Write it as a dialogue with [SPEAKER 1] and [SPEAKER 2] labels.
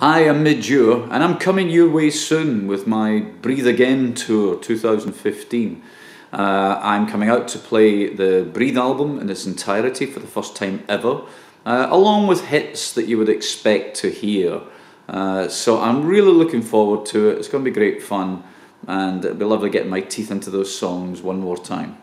[SPEAKER 1] Hi, I'm Midge Ure, and I'm coming your way soon with my Breathe Again tour 2015. Uh, I'm coming out to play the Breathe album in its entirety for the first time ever, uh, along with hits that you would expect to hear. Uh, so I'm really looking forward to it. It's going to be great fun, and it'll be lovely getting my teeth into those songs one more time.